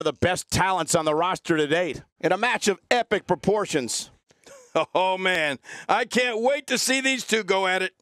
the best talents on the roster to date in a match of epic proportions. Oh, man. I can't wait to see these two go at it.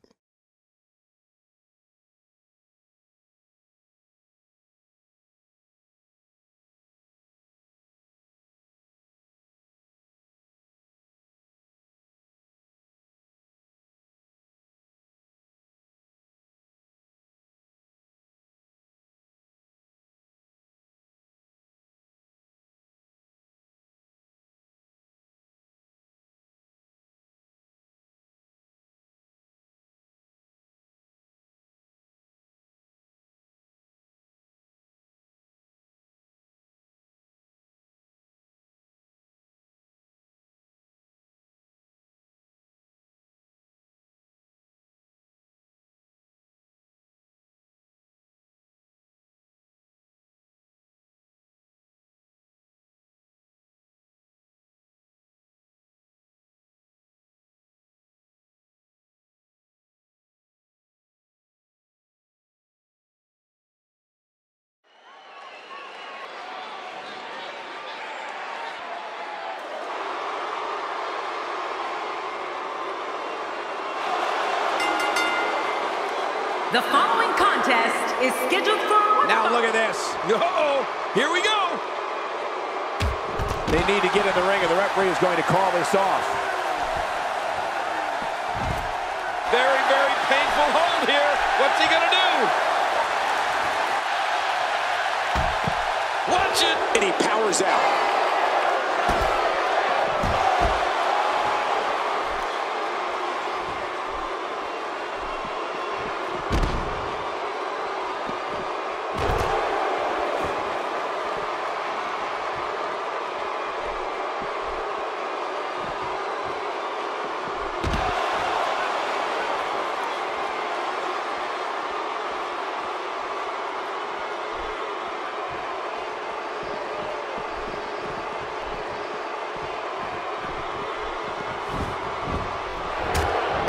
The following contest is scheduled for Now look at this. Oh, here we go. They need to get in the ring, and the referee is going to call this off. Very, very painful hold here. What's he going to do? Watch it. And he powers out.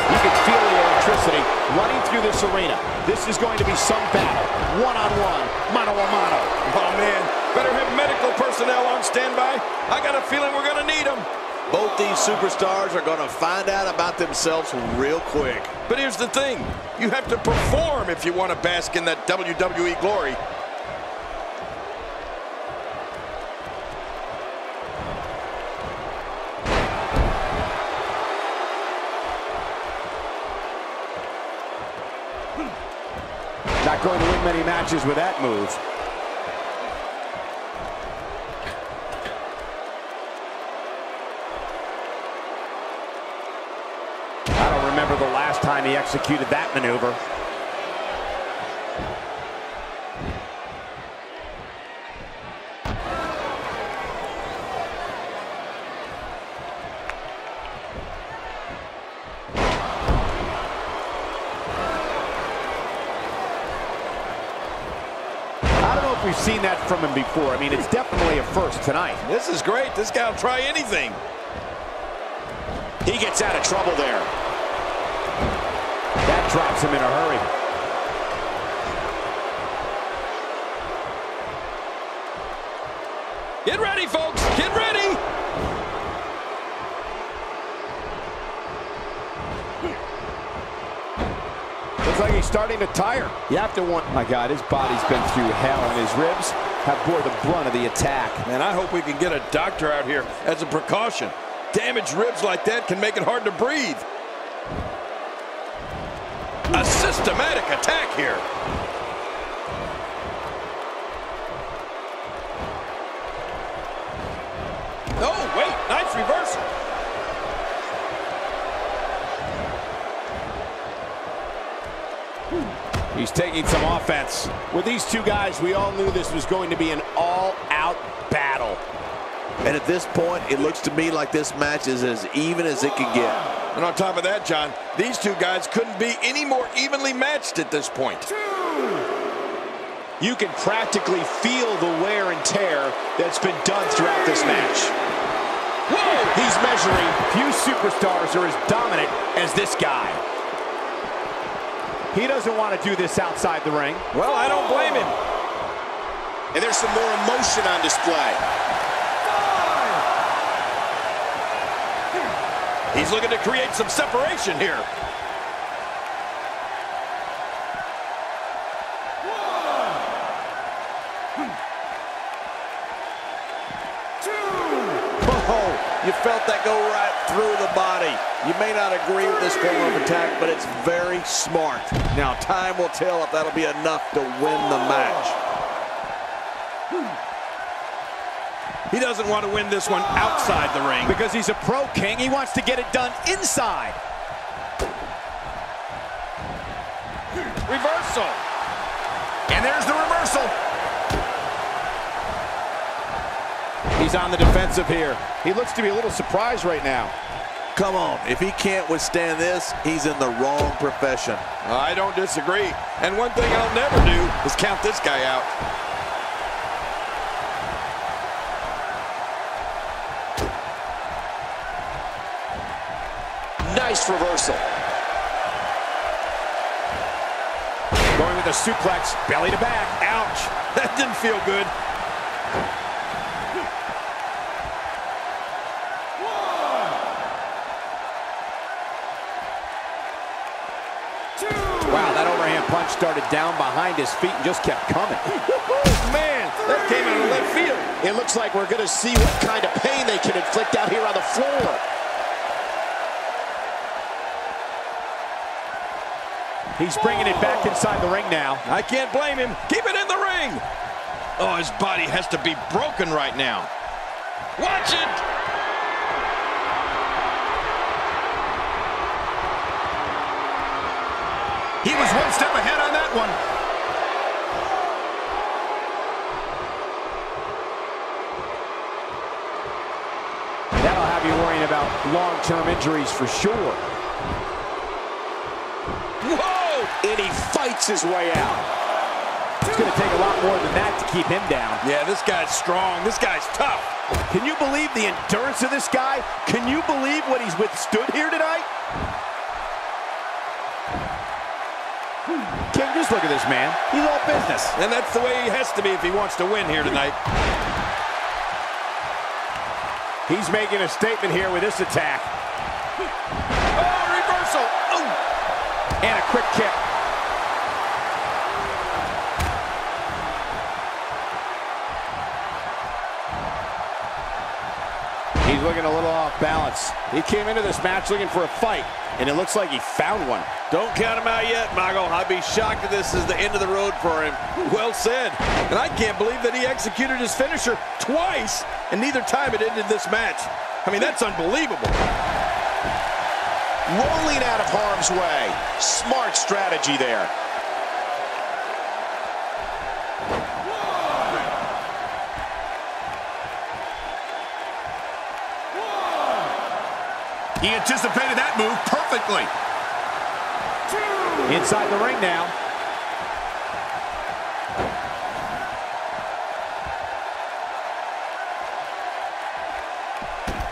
You can feel the electricity running through this arena. This is going to be some battle. One-on-one, mano-a-mano. Oh, man. Better have medical personnel on standby. I got a feeling we're going to need them. Both these superstars are going to find out about themselves real quick. But here's the thing. You have to perform if you want to bask in that WWE glory. Many matches with that move. I don't remember the last time he executed that maneuver. Seen that from him before. I mean, it's definitely a first tonight. This is great. This guy will try anything. He gets out of trouble there. That drops him in a hurry. Get ready, folks. Get ready. Looks like he's starting to tire. You have to want, my God, his body's been through hell, and his ribs have bore the brunt of the attack. Man, I hope we can get a doctor out here as a precaution. Damaged ribs like that can make it hard to breathe. A systematic attack here. Oh, wait, nice reversal. He's taking some offense. With these two guys, we all knew this was going to be an all-out battle. And at this point, it looks to me like this match is as even as it can get. And on top of that, John, these two guys couldn't be any more evenly matched at this point. You can practically feel the wear and tear that's been done throughout this match. Whoa! He's measuring. Few superstars are as dominant as this guy. He doesn't want to do this outside the ring. Well, I don't blame him. and there's some more emotion on display. He's looking to create some separation here. You felt that go right through the body. You may not agree with this form of attack, but it's very smart. Now, time will tell if that'll be enough to win the match. He doesn't want to win this one outside the ring. Because he's a pro king, he wants to get it done inside. Reversal. And there's the reversal. He's on the defensive here. He looks to be a little surprised right now. Come on, if he can't withstand this, he's in the wrong profession. I don't disagree. And one thing I'll never do is count this guy out. Nice reversal. Going with a suplex, belly to back. Ouch. That didn't feel good. That punch started down behind his feet and just kept coming. Man, that came out of left field. It looks like we're going to see what kind of pain they can inflict out here on the floor. He's bringing it back inside the ring now. I can't blame him. Keep it in the ring. Oh, his body has to be broken right now. Watch it. He was one step ahead on that one. That'll have you worrying about long-term injuries for sure. Whoa! And he fights his way out. It's going to take a lot more than that to keep him down. Yeah, this guy's strong. This guy's tough. Can you believe the endurance of this guy? Can you believe what he's withstood here tonight? King, just look at this man. He's all business. And that's the way he has to be if he wants to win here tonight. He's making a statement here with this attack. Oh, reversal. Oh. And a quick kick. He's looking a little off balance. He came into this match looking for a fight, and it looks like he found one. Don't count him out yet, Mago. I'd be shocked if this is the end of the road for him. Well said. And I can't believe that he executed his finisher twice, and neither time it ended this match. I mean, that's unbelievable. Rolling out of harm's way. Smart strategy there. He anticipated that move perfectly. Inside the ring now.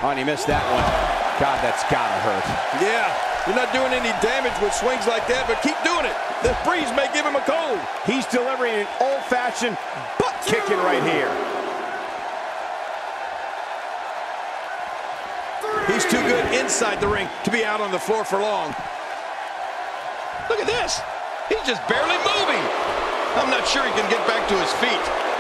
Oh, and he missed that one. God, that's gotta hurt. Yeah, you're not doing any damage with swings like that, but keep doing it. The breeze may give him a cold. He's delivering an old-fashioned butt kicking right here. Inside the ring to be out on the floor for long. Look at this. He's just barely moving. I'm not sure he can get back to his feet.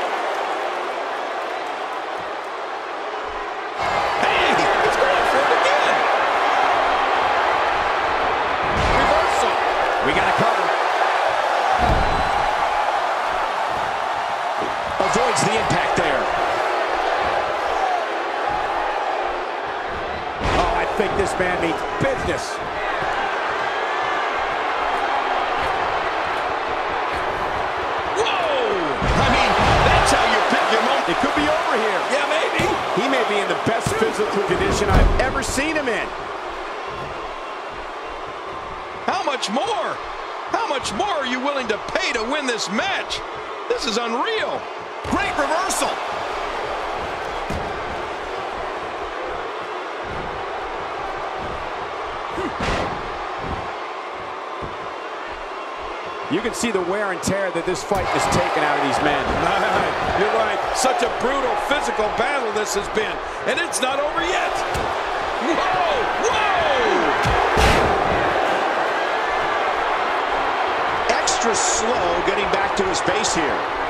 Man means business. Whoa! I mean, that's how you pick him up. It could be over here. Yeah, maybe. He may be in the best physical condition I've ever seen him in. How much more? How much more are you willing to pay to win this match? This is unreal. Great reversal. You can see the wear and tear that this fight has taken out of these men. You're right. Such a brutal physical battle this has been. And it's not over yet. Whoa! Whoa! Extra slow getting back to his base here.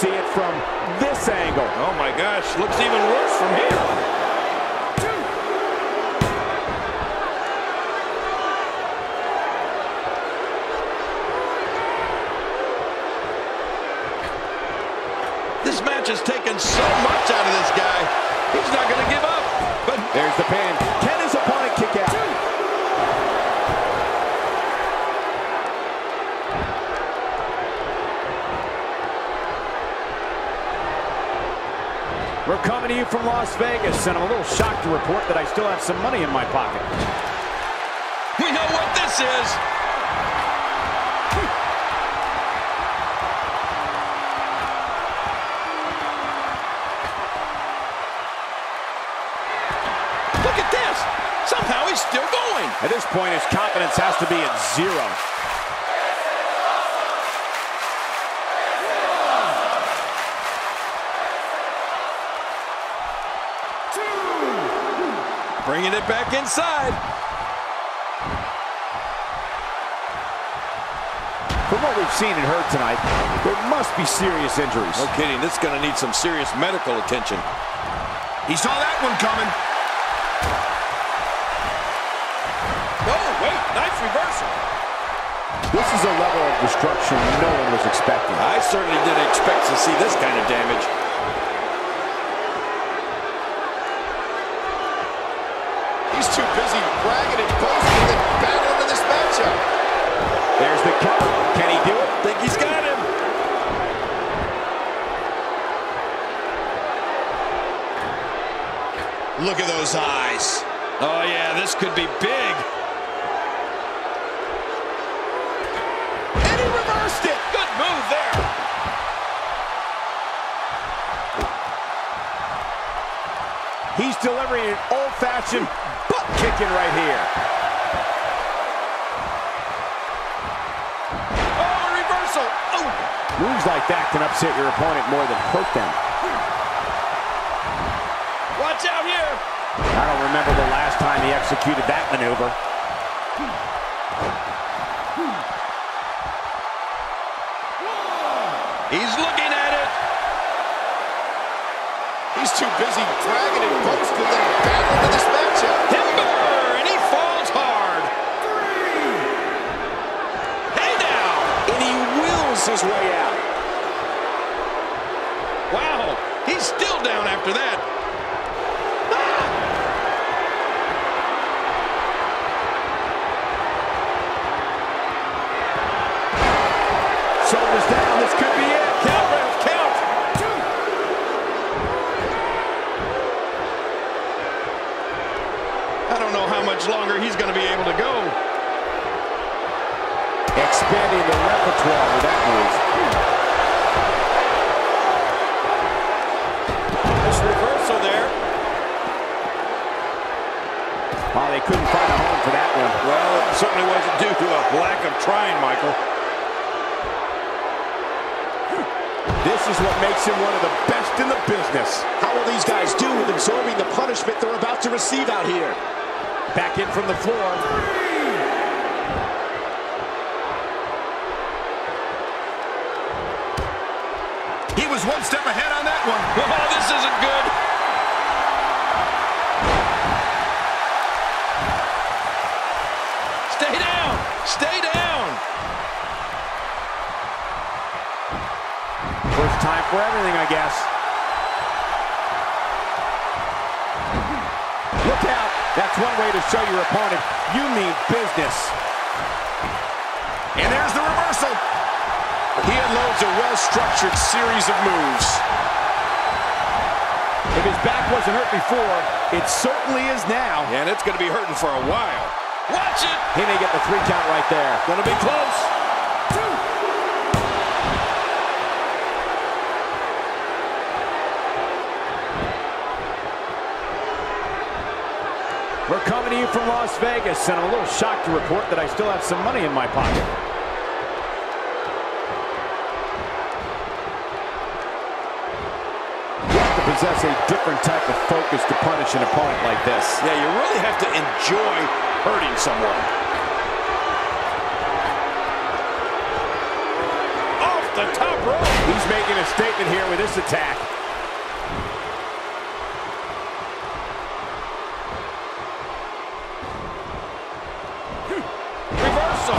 See it from this angle. Oh my gosh, looks even worse from here. This match has taken so much out of this guy. He's not going to give up. But There's the pin. Coming to you from Las Vegas, and I'm a little shocked to report that I still have some money in my pocket. we know what this is. Look at this. Somehow he's still going. At this point, his confidence has to be at zero. Bringing it back inside. From what we've seen and heard tonight, there must be serious injuries. No kidding. This is going to need some serious medical attention. He saw that one coming. Oh, wait. Nice reversal. This is a level of destruction no one was expecting. I certainly didn't expect to see this kind of damage. Too busy bragging and boasting than battling in this matchup. There's the cover. Can he do it? Think he's got him. Look at those eyes. Oh, yeah, this could be big. And he reversed it. Good move there. He's delivering an old-fashioned kicking right here. Oh, a reversal. Oh, Moves like that can upset your opponent more than hurt them. watch out here. I don't remember the last time he executed that maneuver. He's looking at it. He's too busy bragging and boasting than battling in this matchup. His way out. Wow, he's still down after that. This is what makes him one of the best in the business. How will these guys do with absorbing the punishment they're about to receive out here? Back in from the floor. He was one step ahead for everything, I guess. Look out. That's one way to show your opponent you mean business. And there's the reversal. He unloads a well-structured series of moves. If his back wasn't hurt before, it certainly is now. And it's going to be hurting for a while. Watch it. He may get the three count right there. Going to be close. Coming to you from Las Vegas, and I'm a little shocked to report that I still have some money in my pocket. You have to possess a different type of focus to punish an opponent like this. Yeah, you really have to enjoy hurting someone. Off the top rope. He's making a statement here with this attack. Reversal.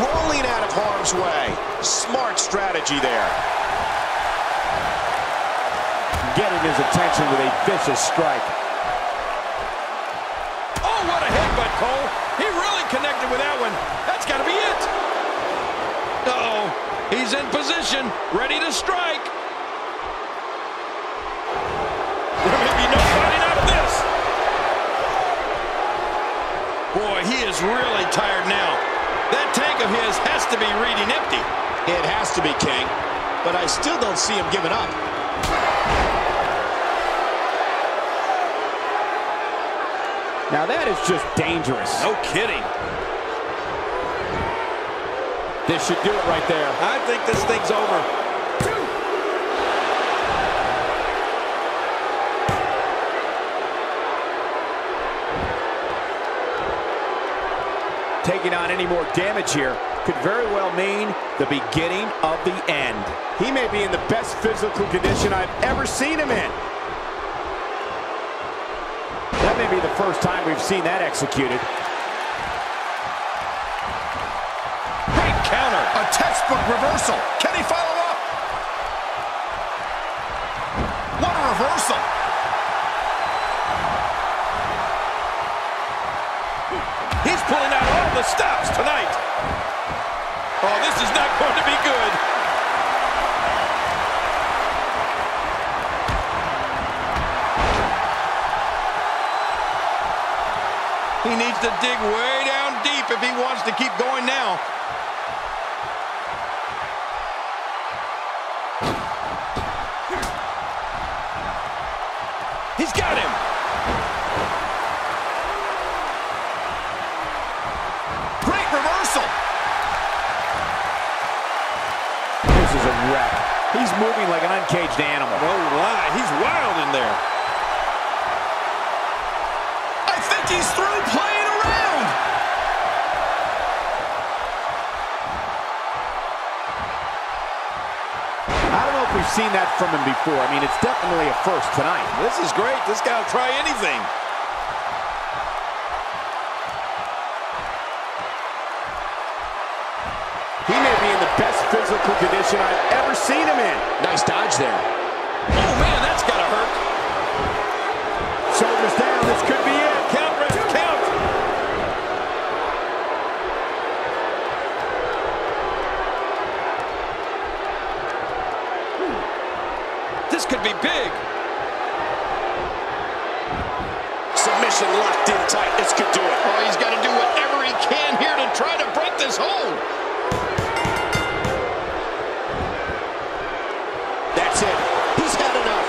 Rolling out way. Smart strategy there. Getting his attention with a vicious strike. Oh, what a headbutt, Cole. He really connected with that one. That's got to be it. Uh-oh. He's in position, ready to strike. There may be no fighting out of this. Boy, he is really tired now. That tank of his has to be reading empty. It has to be, King. But I still don't see him giving up. Now that is just dangerous. No kidding. This should do it right there. I think this thing's over. Taking on any more damage here could very well mean the beginning of the end. He may be in the best physical condition I've ever seen him in. That may be the first time we've seen that executed. Great counter. A textbook reversal. Can he follow the stops tonight. Oh, this is not going to be good. He needs to dig way down deep if he wants to keep going now. He's moving like an uncaged animal. Oh, no lie, he's wild in there. I think he's through playing around. I don't know if we've seen that from him before. I mean, it's definitely a first tonight. This is great. This guy will try anything. Physical condition I've ever seen him in. Nice dodge there. Oh, man, that's got to hurt. Shoulders down. This could be it. Count, ref, count. This could be big. Submission locked in tight. This could do it. Oh, he's got to do whatever he can here to try to break this hold. That's it. He's had enough.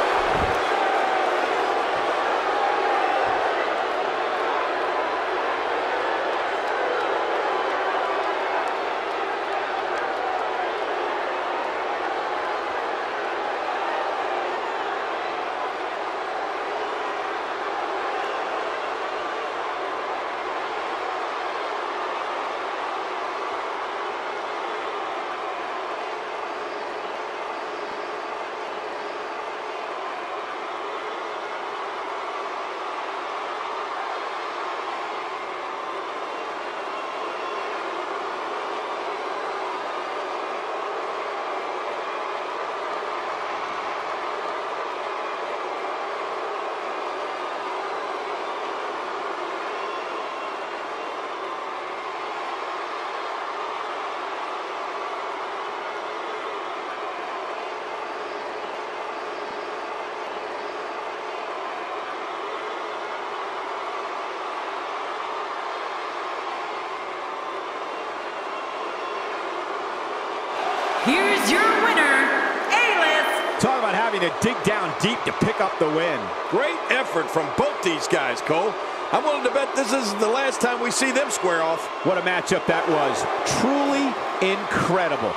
Here's your winner, A-List. Talk about having to dig down deep to pick up the win. Great effort from both these guys, Cole. I'm willing to bet this isn't the last time we see them square off. What a matchup that was. Truly incredible.